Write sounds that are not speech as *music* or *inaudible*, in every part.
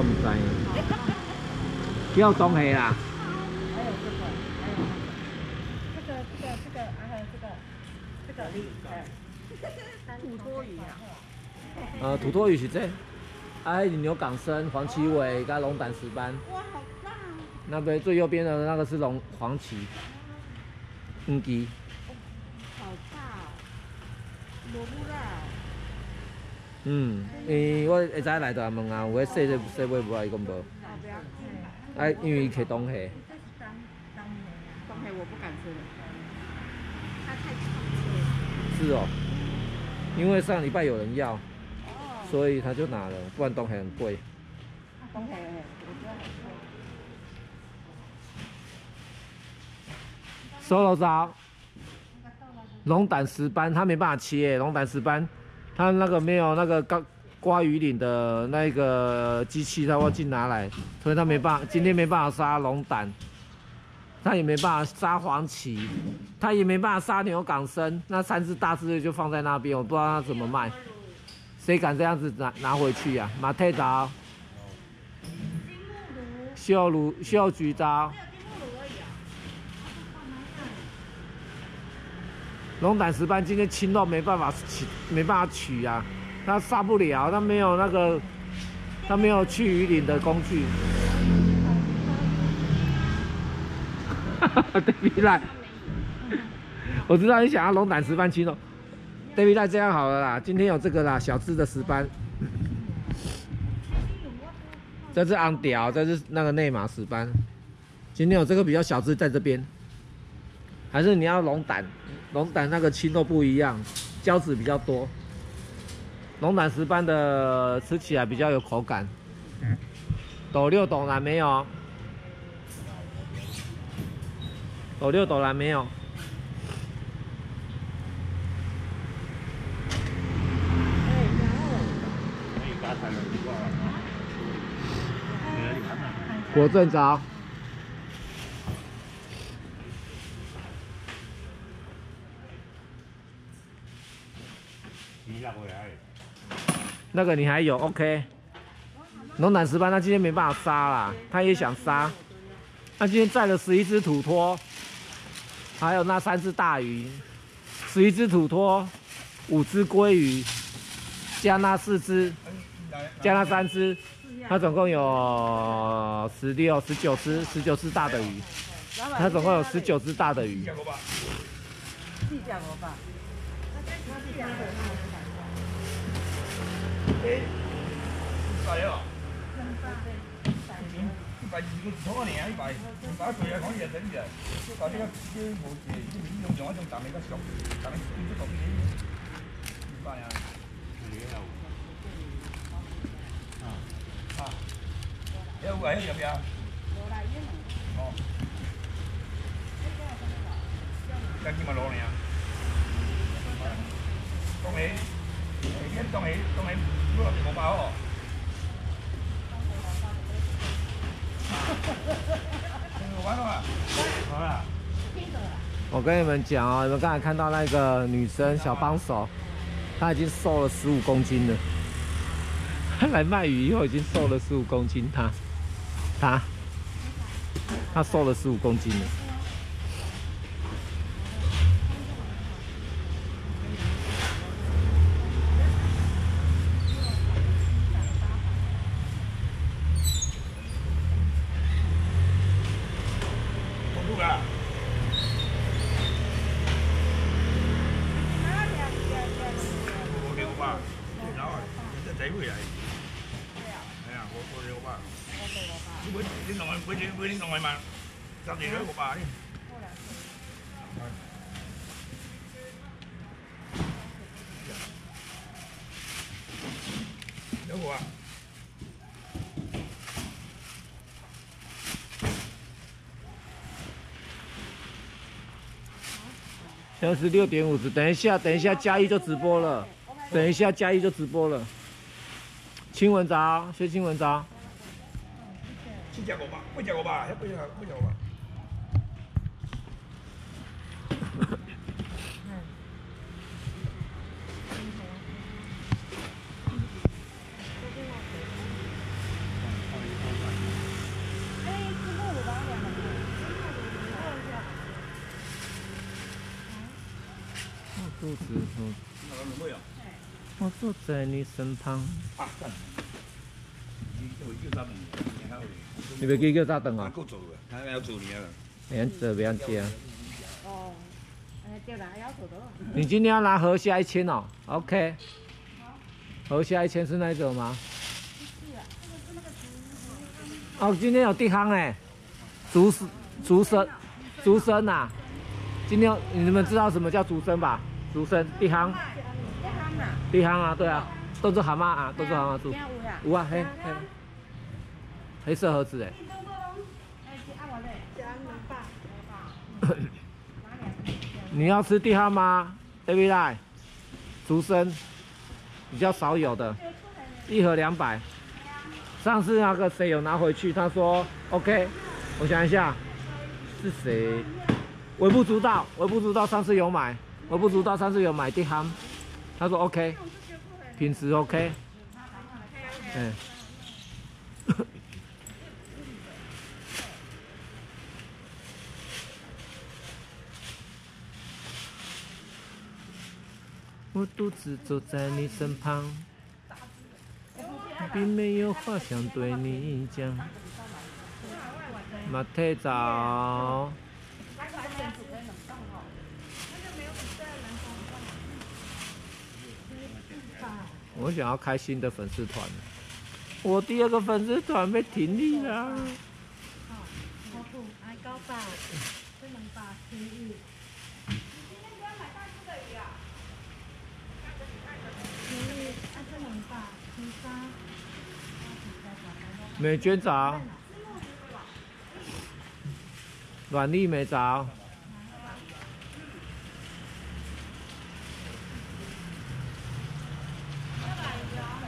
我唔知。叫东黑啦。还有这个，还有这个，这个，这个这个，还有这个，这个力，哎，土托鱼啊。呃，土托鱼是这，啊，还有牛港参、黄鳍尾跟龙胆石斑。哇，好大！那边最右边的那个是龙黄鳍，嗯鸡。好大哦，萝卜啦。嗯，因为我会知来就问啊，有迄细细细尾无啊？伊讲无。啊，因为去东下。这是当当年啊。东黑我不敢吃了，它太臭了。是哦，因为上礼拜有人要，所以他就拿了，不然东海很贵。东黑，我觉得很贵。收了招。龙胆石斑，它没办法切，龙胆石斑，它那个没有那个刮刮鱼鳞的那个机器，他忘记拿来，所以他没办法，今天没办法杀龙胆，他也没办法杀黄鳍，他也没办法杀牛港参，那三只大只的就放在那边，我不知道他怎么卖，谁敢这样子拿拿回去呀、马太刀、秀炉、秀菊刀。龙胆石斑今天青到没办法取，没办法取啊，它杀不了，它没有那个，它没有去鱼鳞的工具。哈 *laughs* 哈，David 赖，我知道你想要龙胆石斑青肉，David 赖这样好了啦，今天有这个啦，小只的石斑，这是昂屌，这是那个内马石斑，今天有这个比较小只在这边，还是你要龙胆？龙胆那个青肉不一样，胶质比较多。龙胆石斑的吃起来比较有口感。斗六斗蓝没有？斗六斗蓝没有？果正着。那个你还有 OK？龙胆石斑他今天没办法杀啦，他也想杀。他今天载了十一只土托，还有那三只大鱼，十一只土托，五只鲑鱼，加那四只，加那三只，他总共有十六、十九只，十九只大的鱼。他总共有十九只大的鱼。计价我吧。诶，一百哦，一百二十个土啊，尔一百，打水啊，可以啊，整只，但这个这无钱，这用用一种淡的较俗，淡的变做重啲，一百啊。啊啊，有位要唔要？哦，今日咪攞嚟啊！恭喜，恭喜，恭喜，都落地冇包哦。完了吗？好了。我跟你们讲哦，你们刚才看到那个女生小帮手，她已经瘦了十五公斤了。她来卖鱼以后已经瘦了十五公斤，她，她，她瘦了十五公斤了。公布了。我给我爸，然後你仔回嚟。係啊，我我給我爸。你每你同佢每次每年同佢問，等会儿，三十六点五十，等一下，等一下，佳一就直播了，等一下，佳一就直播了。亲吻咋？谁亲吻咋？没见过吧，没见过吧，也不亲我，不亲吧我爸。肚子痛，那个没有。我坐在你身旁。你叫叫啥物？你要去叫早顿啊？够做的，他要做你啊。免做免接。哦，哎对了，还要做的。你今天要拿河虾一千哦，OK。河虾一千是那一种吗？哦，今天有地夯哎，竹笋、竹笙、竹笙呐。今天你们知道什么叫竹笙吧？竹笙地夯，地夯啊，对啊，都是蛤蟆啊，都是蛤蟆竹。有啊，黑黑黑色盒子哎。你要吃地蛤吗？David 来，竹笙比较少有的，一盒两百。上次那个谁有拿回去，他说 OK。我想一下，是谁？微不足道，微不足道。上次有买，微不足道。上次有买地夯，他说 OK，品质 OK。嗯。*laughs* 我独自走在你身旁，并没有话想对你讲。马太早。我想要开新的粉丝团，我第二个粉丝团被停利了。美娟早，软粒没早。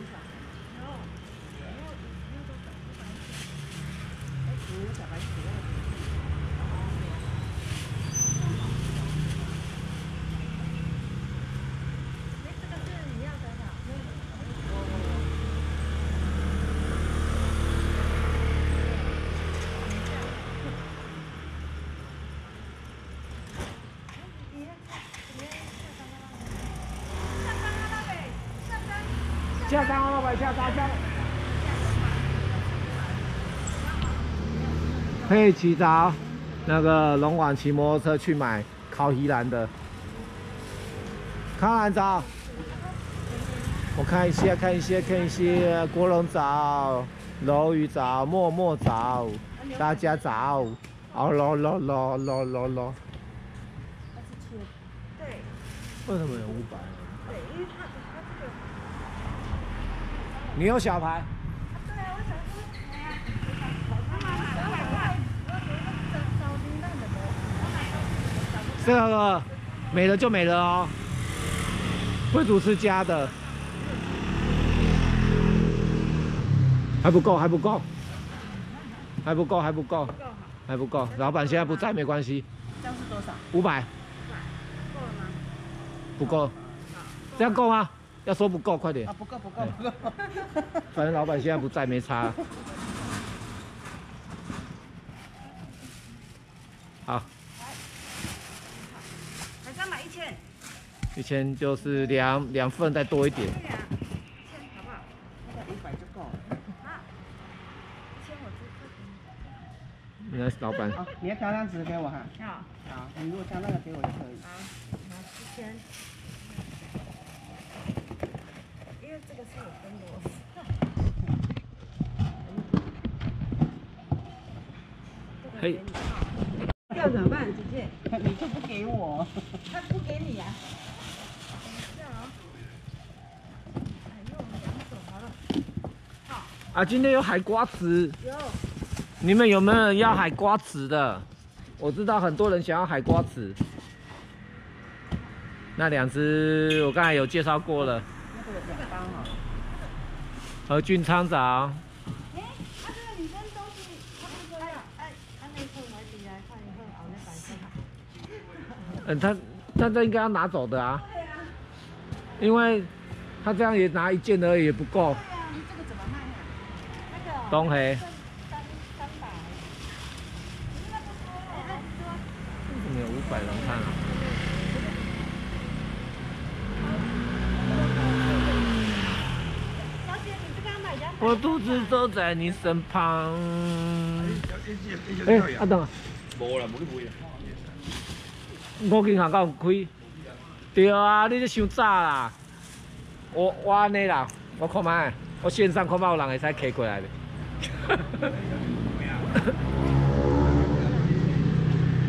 两下单老板下单下。可以骑着那个龙网骑摩托车去买烤鱼兰的。看兰早，我看一些，看一些，看一些。国龙早，楼宇早，默默早，大家早。哦咯咯咯咯咯咯。对。为什么有五百？对，因为它它这个。你有小牌？这个没了就没了哦，贵族吃家的，还不够，还不够，还不够，还不够，还不够。老板现在不在，没关系。这样是多少？五百。够了吗？不够。这样够吗？要说不够，快点！啊，不够，不够，不够。*laughs* 反正老板现在不在，没差。好。还再买一千。一千就是两两份，再多一点。一千，好不好？那个一百就够了。好。一千我支付。那老板。好，你要挑张纸给我哈。好。好，你如果挑那个给我就可以。好，好，一千。这个是有分的。嘿。要怎么办，姐姐？你就不给我，他不给你啊？啊，今天有海瓜子，有，你们有没有人要海瓜子的？我知道很多人想要海瓜子。那两只我刚才有介绍过了，何俊昌长，哎，啊这个女生都是差不说要，哎，他那次买起来看以后，熬那白色。嗯，他他这应该要拿走的啊，因为他这样也拿一件而已也不够。对啊，你这个怎么卖啊？那个东黑三三百。那不多哎，有五百人看啊。小姐，你这个要买两百。我肚子都在你身旁。哎哎，阿东啊，无啦，无去买啦。开？对啊，你这伤早啦。我我安尼啦，我看卖，我线上看卖有人会使骑过来的。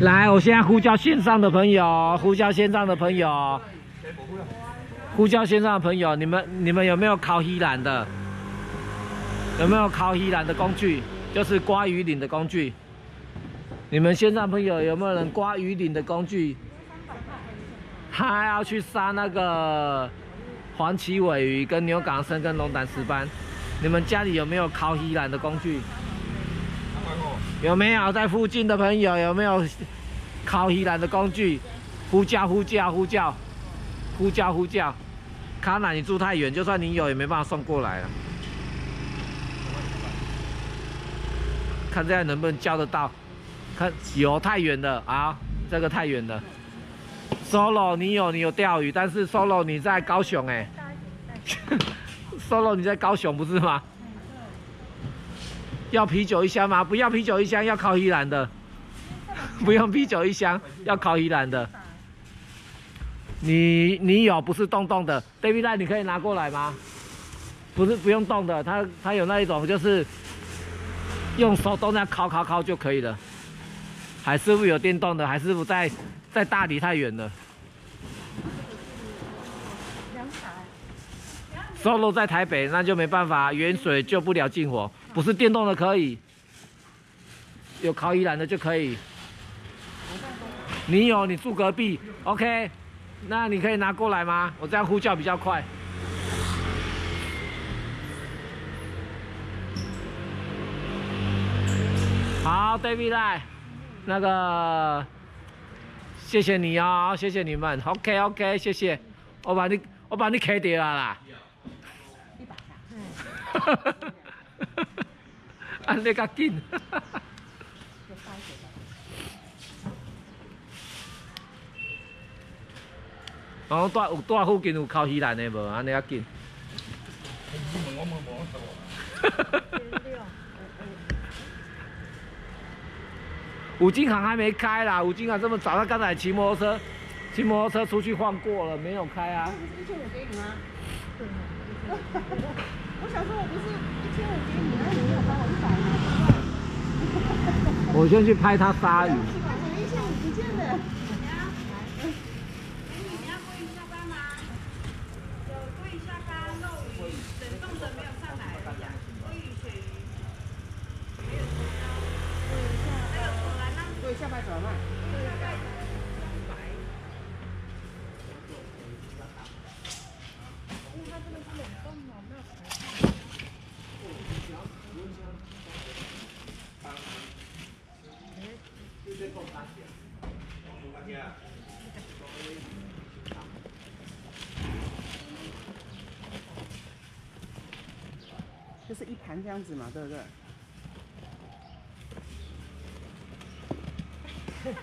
*laughs* 来，我现在呼叫线上的朋友，呼叫线上的朋友，呼叫线上的朋友，你们你们有没有烤鱼篮的？有没有烤鱼篮的工具？就是刮鱼鳞的工具。你们线上朋友有没有人刮鱼鳞的工具？他要去杀那个黄鳍尾鱼、跟牛港生、跟龙胆石斑。你们家里有没有烤鱼篮的工具？有没有在附近的朋友有没有烤鱼篮的工具？呼叫呼叫呼叫呼叫呼叫！卡奶，你住太远，就算你有也没办法送过来了。看这样能不能叫得到？看有太远了啊，这个太远了。Solo 你有你有钓鱼，但是 Solo 你在高雄哎、*laughs* Solo 你在高雄不是吗？要啤酒一箱吗？不要啤酒一箱，要烤宜兰的。*laughs* 不用啤酒一箱，要烤宜兰的。你你有不是冻冻的，David 蛋你可以拿过来吗？不是不用动的，它它有那一种就是用手动那样烤烤烤就可以了。海师傅有电动的，海师傅在在大理太远了。solo 在台北，那就没办法，远水救不了近火。不是电动的可以，有烤宜兰的就可以。你有，你住隔壁，OK，那你可以拿过来吗？我这样呼叫比较快。好，David 来，那个谢谢你哦，谢谢你们，OK OK，谢谢，我把你我把你 K 掉了啦。一百下。*laughs* 安尼较紧。就发一个吧。哦，住有住附近有烤鱼兰的无？安尼较紧。*laughs* 我冇冇做。六。五金行还没开啦，五金行这么早，他刚才骑摩托车，骑摩托车出去晃过了，没有开啊。不是一千五给你吗？对。我想说，我不是一千五给你，然后你没有帮我一百吗？我先去拍他鲨鱼。奇怪，怎么一千五不见了？你要鲑鱼下班吗？有鲑鱼下班，肉鱼，冷冻的没有上来而已啊。鲑鱼、鳕鱼，没有成交。还有果然让就是一盘这样子嘛，对不对？那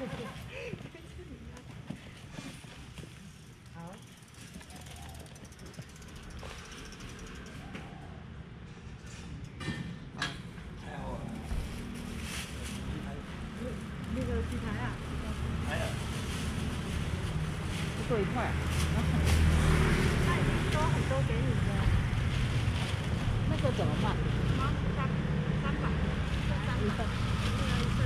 个鸡排啊，做一块。那已经收很多给你的，那个怎么办？好，三三百，三百，一份，一份。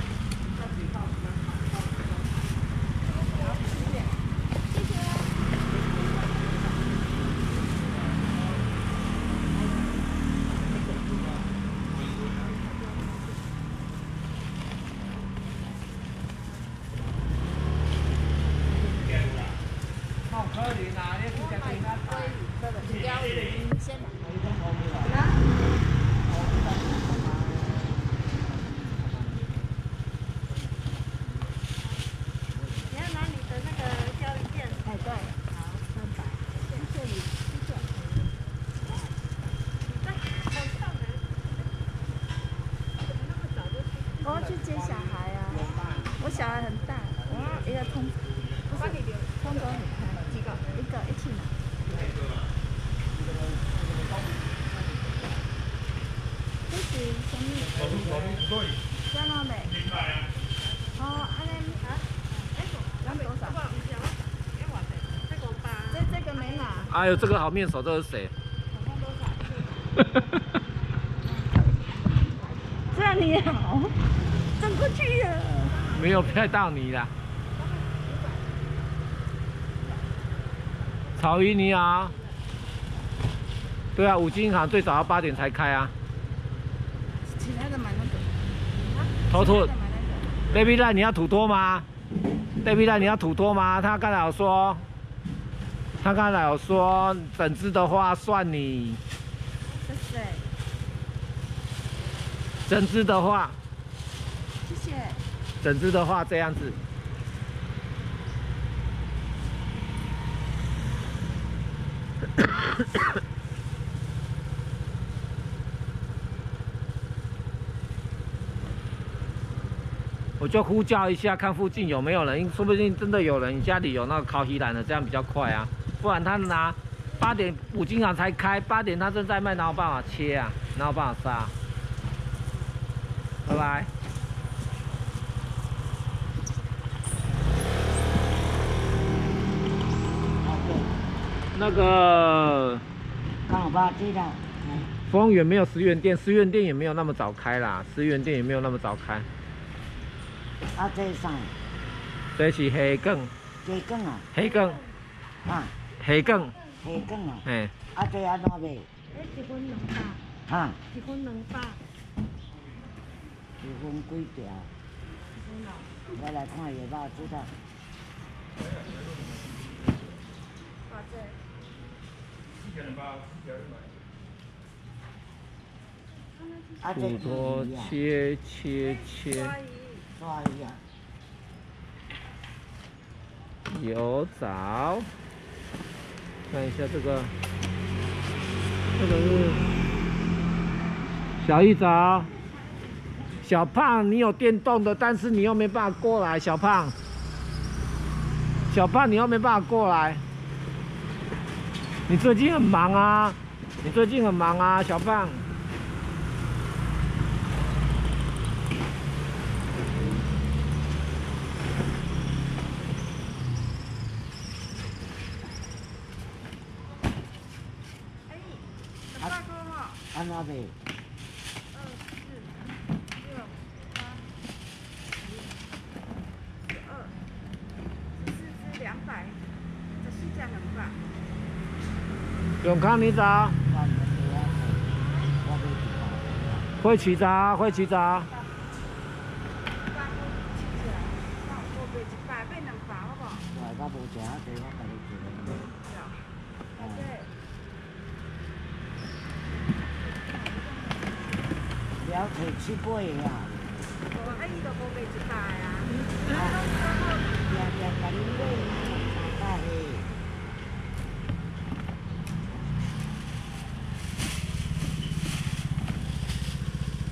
什么？我们我们所以加哪没？明白啊。哦，安尼啊，咱多少？这这个没拿，哎呦，这个好面熟，这是谁？这样你好，转过去了。没有拍到你啦。草鱼你好。对啊，五金行最早要八点才开啊。其他的买那个。头秃其他的买那个。，David 赖你要土托吗？baby 蛋你要土托吗？他刚才有说，他刚才有说，整只的话算你，谢谢，整只的话，谢谢。整只的话这样子。*laughs* 我就呼叫一下，看附近有没有人，说不定真的有人家里有那个烤鱼篮的，这样比较快啊。不然他拿八点五金厂才开，八点他正在卖，哪有办法切啊？哪有办法杀？拜拜。那个刚好吧，知道。丰原没有十元店，十元店也没有那么早开啦，十元店也没有那么早开。啊，这啥？这是黑梗，鸡羹啊，黑梗，啊，黑梗，鸡羹啊，嘿，啊，这安怎卖？一分两百，啊，一分两百，一分几条？我来看下吧，知道。一个人吧，一个人买。啊，这。土托鱼啊，切切切，抓鱼啊，油枣，看一下这个，这个是小玉枣。小胖，你有电动的，但是你又没办法过来，小胖。小胖，你又没办法过来。你最近很忙啊，你最近很忙啊，小胖。大哥嘛，安怎卖？二四六八十二，十四只两百，这是这样两百。永康，你早。会起早，会起早。八块七只，那我卖一百变两百，好不好？我我无食啊，这我家己做的。是啊。大姐，了摕七八个啊，我阿姨都无卖一百啊。定定甲你买，大家下。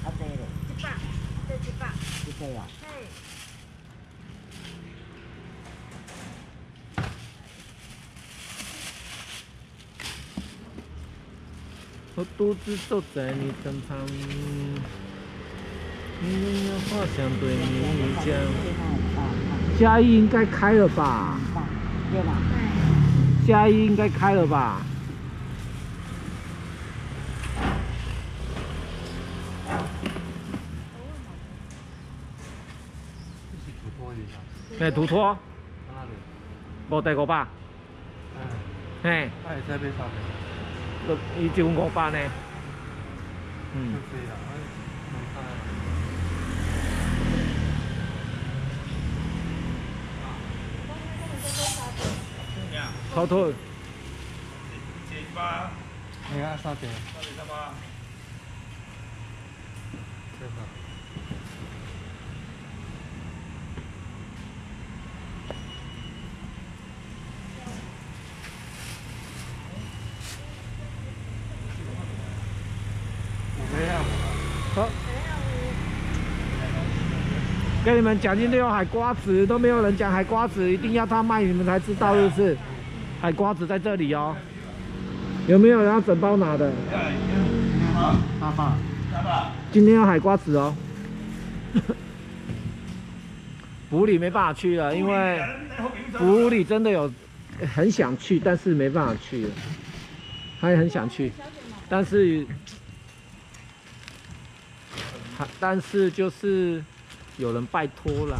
啊，这咧，一百，这一百，这个啊，嘿。我独自走在你身旁，你想对你讲。嘉义应该开了吧？对吧？嘉义应该开了吧？哎，土托，无第五百，嘿，哎，在边上面，就伊就五百呢。嗯，对啦，哎，能看。头头，七八，你看三点，二十八，对吧？五个样好。跟你们讲，今天有海瓜子，都没有人讲海瓜子，一定要他卖你们才知道，是不是？海瓜子在这里哦。有没有人要整包拿的？今天有海瓜子哦。*laughs* 埔里没办法去了，因为埔里真的有很想去，但是没办法去了。他也很想去，但是，还但是就是有人拜托啦，